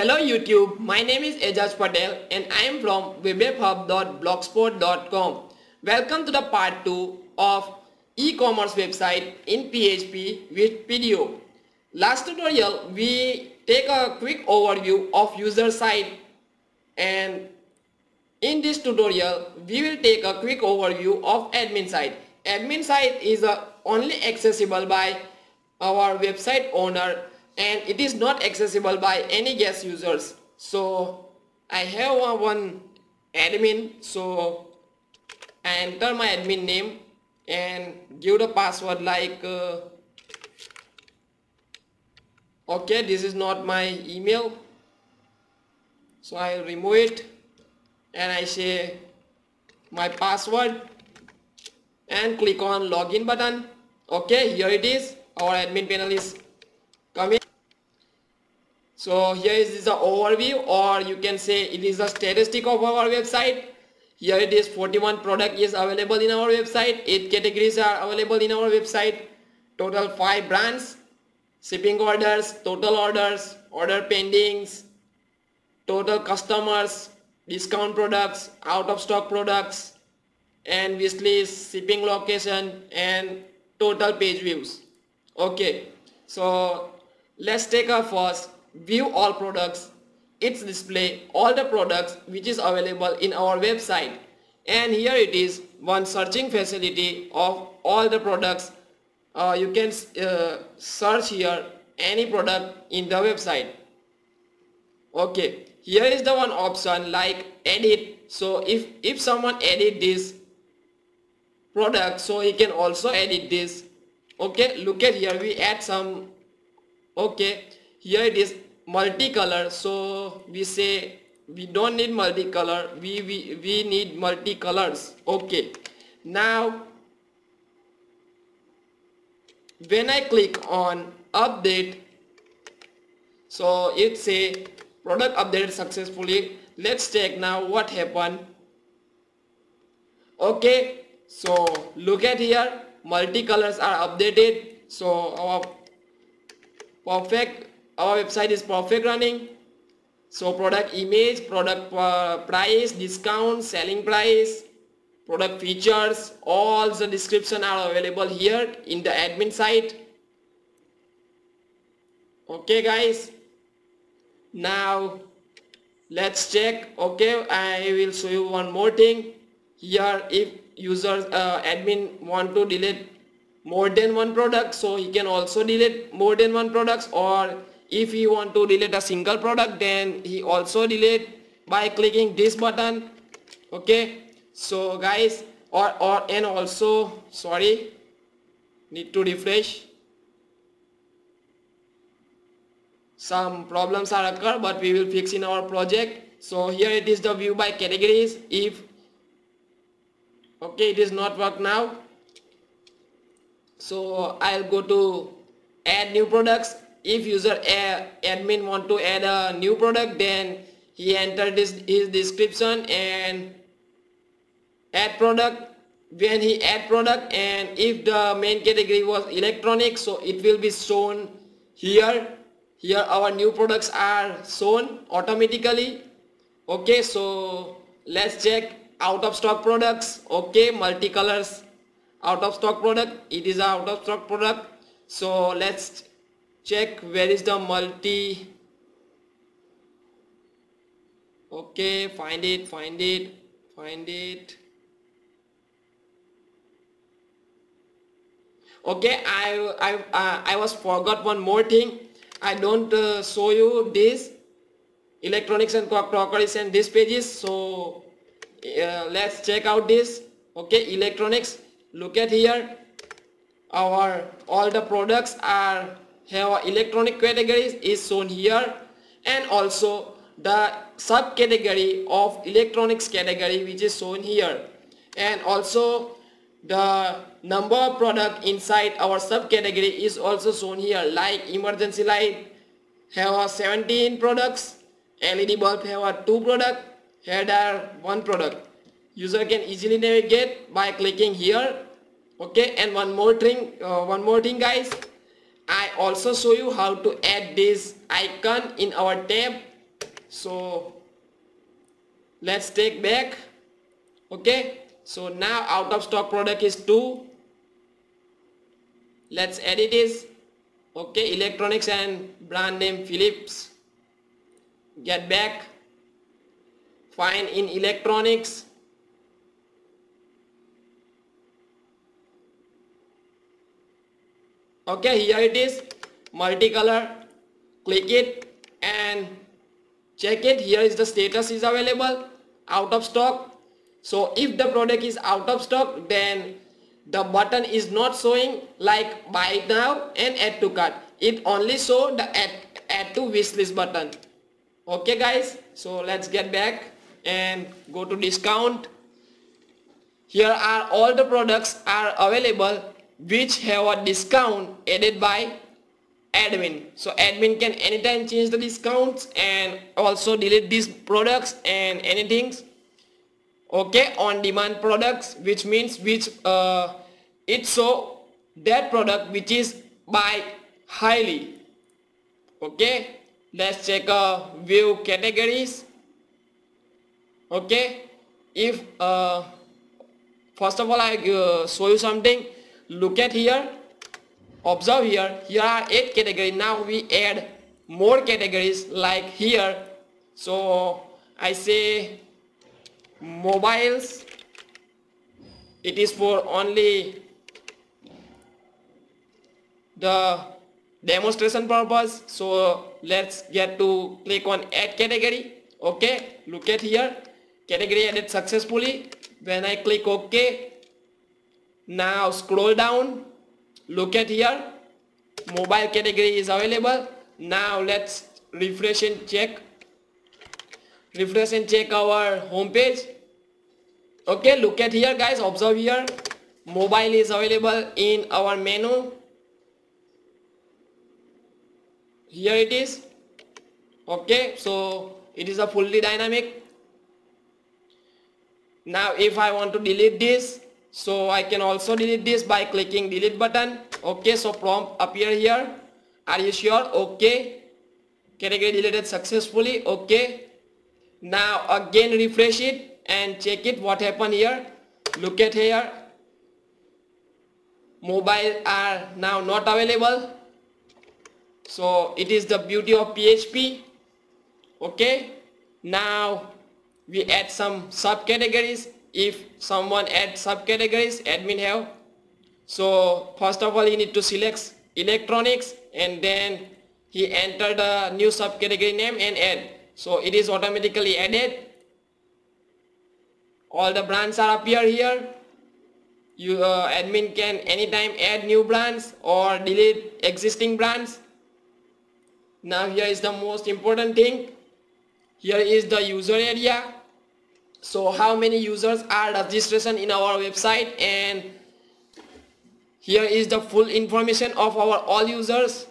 Hello YouTube, my name is Azaz Patel and I am from webapphub.blogspot.com. Welcome to the part 2 of e-commerce website in PHP with PDO. Last tutorial we take a quick overview of user side and in this tutorial we will take a quick overview of admin side. Admin side is uh, only accessible by our website owner and it is not accessible by any guest users. So I have one admin so I enter my admin name and give the password like uh, okay this is not my email. So I remove it and I say my password and click on login button. Okay here it is. Our admin panel is coming so here is the overview or you can say it is the statistic of our website. Here it is 41 product is available in our website. 8 categories are available in our website. Total 5 brands shipping orders total orders order pendings total customers discount products out of stock products and wish list shipping location and total page views. Okay so let's take a first view all products. It's display all the products which is available in our website. And here it is one searching facility of all the products. Uh, you can uh, search here any product in the website. Okay here is the one option like edit. So if if someone edit this product so he can also edit this. Okay look at here we add some okay here it is multicolor. So we say we don't need multicolor. We we, we need multicolors. Okay. Now when I click on update so it say product updated successfully. Let's check now what happened. Okay so look at here. Multicolors are updated. So our perfect our website is perfect running. So product image product uh, price discount selling price product features all the description are available here in the admin site. Okay guys. Now let's check. Okay I will show you one more thing. Here if users uh, admin want to delete more than one product so he can also delete more than one products or if he want to delete a single product then he also delete by clicking this button okay? So guys or or and also sorry need to refresh. Some problems are occur but we will fix in our project. So here it is the view by categories. If okay it is not work now so I'll go to add new products. If user admin want to add a new product then he enter this his description and add product. When he add product and if the main category was electronic so it will be shown here. Here our new products are shown automatically. Okay so let's check out of stock products. Okay multicolors out of stock product. It is out of stock product. So let's check where is the multi okay find it find it find it. Okay I I uh, I was forgot one more thing. I don't uh, show you this. Electronics and crockeries and these pages. So uh, let's check out this. Okay electronics look at here. Our all the products are have electronic categories is shown here. And also the subcategory of electronics category which is shown here. And also the number of product inside our subcategory is also shown here. Like emergency light have 17 products. LED bulb have 2 product. Header 1 product user can easily navigate by clicking here. Okay and one more thing uh, one more thing guys. I also show you how to add this icon in our tab. So let's take back. Okay so now out of stock product is 2 let's edit this okay electronics and brand name Philips. Get back. Find in electronics okay here it is. Multicolor. Click it and check it. Here is the status is available. Out of stock. So if the product is out of stock then the button is not showing like buy now and add to cart. It only show the add, add to wish list button. Okay guys. So let's get back and go to discount. Here are all the products are available which have a discount added by admin. So admin can anytime change the discounts and also delete these products and anything okay on demand products which means which uh, it so that product which is by highly okay. Let's check uh, view categories okay. If uh, first of all I uh, show you something look at here observe here here are eight categories now we add more categories like here. So I say mobiles it is for only the demonstration purpose. So let's get to click on add category. Okay look at here category added successfully. When I click OK now scroll down. Look at here. Mobile category is available. Now let's refresh and check. Refresh and check our home page okay look at here guys. Observe here. Mobile is available in our menu. Here it is. Okay so it is a fully dynamic. Now if I want to delete this so I can also delete this by clicking delete button. Okay so prompt appear here. Are you sure? Okay. Category deleted successfully. Okay. Now again refresh it and check it what happened here. Look at here. Mobile are now not available. So it is the beauty of PHP okay. Now we add some subcategories if someone add subcategories admin have. So first of all you need to select electronics and then he enter the new subcategory name and add. So it is automatically added. All the brands are appear here. You uh, admin can anytime add new brands or delete existing brands. Now here is the most important thing. Here is the user area so how many users are registration in our website? And here is the full information of our all users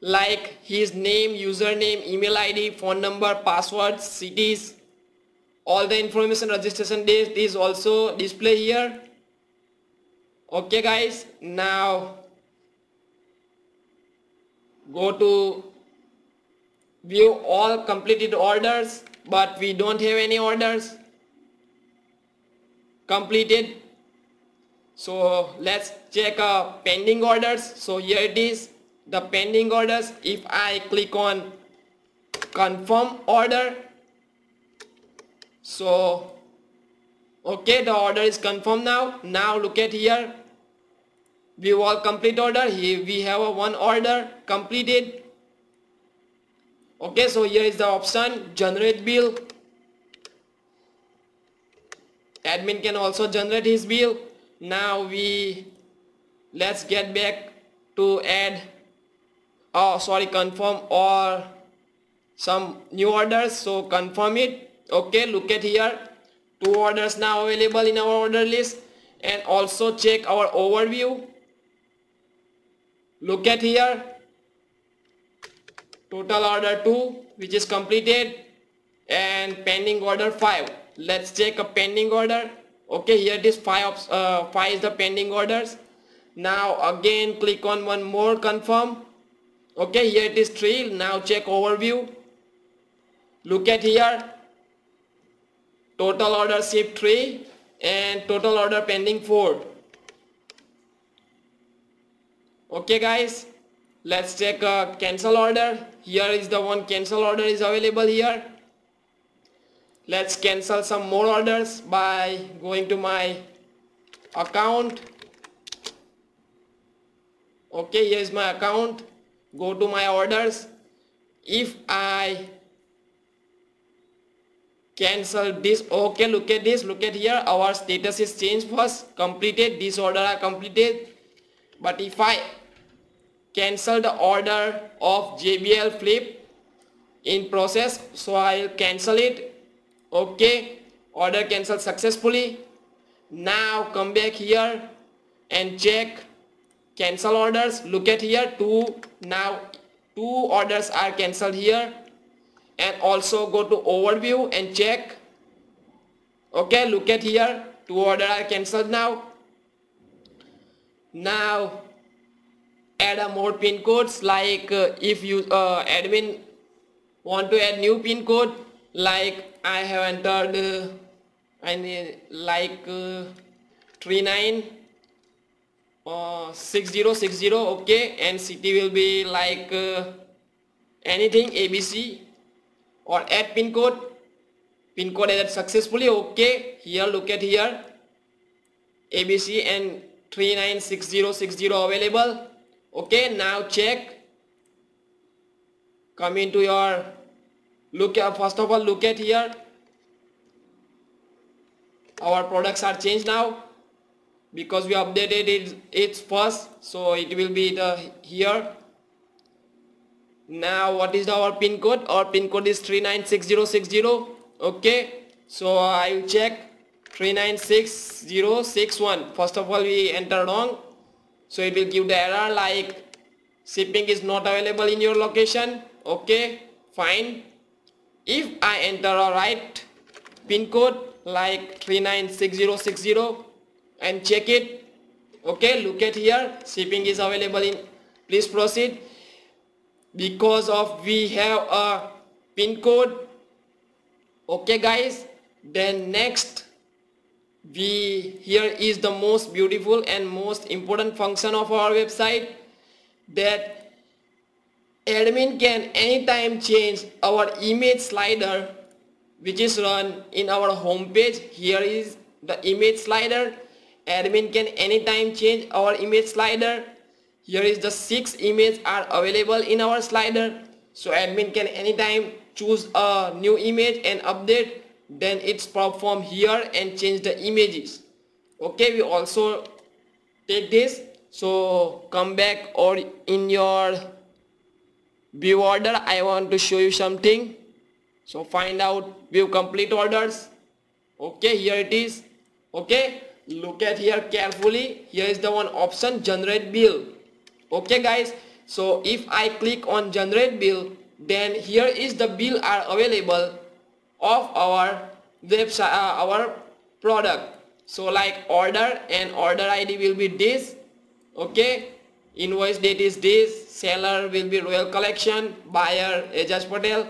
like his name username email id phone number password cities. All the information registration date is also display here. Okay guys now go to view all completed orders but we don't have any orders completed. So let's check uh, pending orders. So here it is the pending orders. If I click on confirm order so okay the order is confirmed now. Now look at here. View all complete order. Here we have a one order completed. Okay so here is the option generate bill admin can also generate his bill. Now we let's get back to add oh sorry confirm or some new orders. So confirm it. Okay look at here. Two orders now available in our order list. And also check our overview. Look at here. Total order 2 which is completed. And pending order 5 let's check a pending order. Okay here it is 5 uh, 5 is the pending orders. Now again click on one more confirm. Okay here it is 3 now check overview. Look at here. Total order shipped 3 and total order pending 4 okay guys let's check a cancel order. Here is the one cancel order is available here let's cancel some more orders by going to my account. Okay here is my account. Go to my orders. If I cancel this okay look at this look at here. Our status is changed. First completed. This order are completed. But if I cancel the order of JBL flip in process so I'll cancel it okay order cancelled successfully. Now come back here and check cancel orders. Look at here two now two orders are cancelled here. And also go to overview and check. Okay look at here two orders are cancelled now. Now add a more pin codes like uh, if you uh, admin want to add new pin code like I have entered uh, like uh, 39 uh, 6060 okay? And city will be like uh, anything ABC or add pin code. Pin code added successfully okay? Here look at here. ABC and 396060 available okay? Now check. Come into your look at first of all look at here. Our products are changed now because we updated it it's first so it will be the here. Now what is our pin code? Our pin code is 396060 okay so i will check. 396061 first of all we enter wrong. So it will give the error like shipping is not available in your location. Okay fine if I enter a right pin code like 396060 and check it okay look at here shipping is available in please proceed. Because of we have a pin code okay guys then next we here is the most beautiful and most important function of our website that admin can anytime change our image slider which is run in our home page here is the image slider. Admin can anytime change our image slider. Here is the six images are available in our slider. So admin can anytime choose a new image and update. Then it's perform here and change the images. Okay we also take this. So come back or in your view order I want to show you something. So find out view complete orders. Okay here it is. Okay look at here carefully. Here is the one option generate bill. Okay guys so if I click on generate bill then here is the bill are available of our website uh, our product. So like order and order ID will be this. Okay invoice date is this seller will be royal collection buyer Azaz Patel.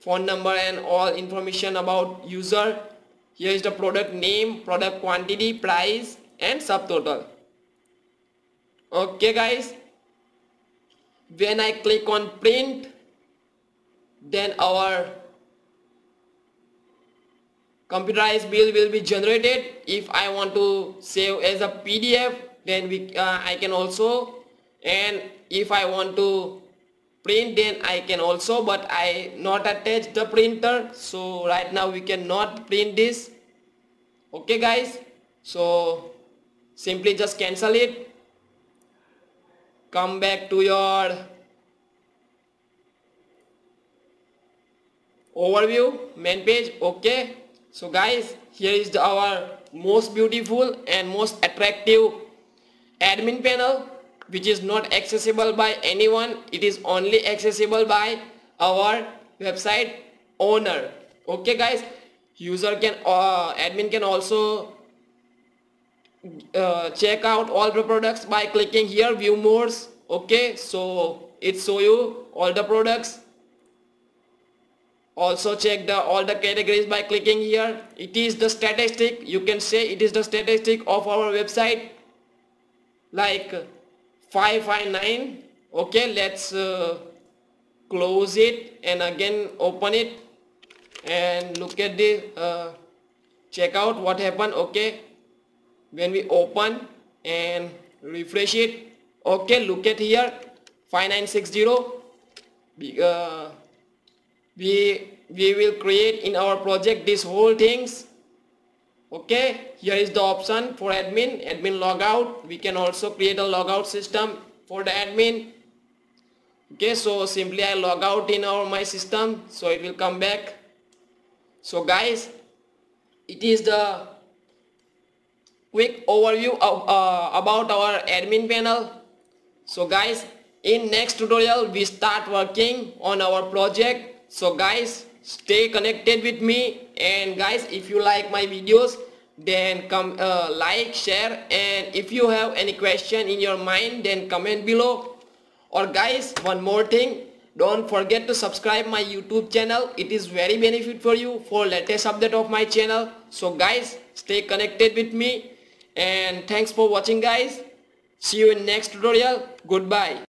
Phone number and all information about user. Here is the product name product quantity price and subtotal okay guys. When I click on print then our computerized bill will be generated. If I want to save as a PDF then we uh, I can also and if I want to print then I can also but I not attach the printer. So right now we cannot print this. Okay guys? So simply just cancel it. Come back to your overview main page. Okay? So guys here is the, our most beautiful and most attractive admin panel which is not accessible by anyone. It is only accessible by our website owner. Okay guys? User can uh, admin can also uh, check out all the products by clicking here view more okay? So it show you all the products. Also check the all the categories by clicking here. It is the statistic. You can say it is the statistic of our website. Like 559 okay let's uh, close it and again open it and look at this uh, check out what happened. Okay when we open and refresh it. Okay look at here 5960 uh, we we will create in our project these whole things okay here is the option for admin. Admin logout. We can also create a logout system for the admin. Okay so simply I log out in our my system so it will come back. So guys it is the quick overview of, uh, about our admin panel. So guys in next tutorial we start working on our project. So guys stay connected with me. And guys if you like my videos then come uh, like share and if you have any question in your mind then comment below. Or guys one more thing don't forget to subscribe my youtube channel. It is very benefit for you for latest update of my channel. So guys stay connected with me and thanks for watching guys. See you in next tutorial. Goodbye